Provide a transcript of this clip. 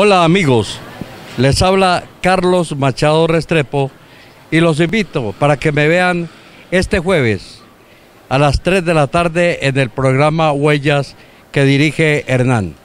Hola amigos, les habla Carlos Machado Restrepo y los invito para que me vean este jueves a las 3 de la tarde en el programa Huellas que dirige Hernán.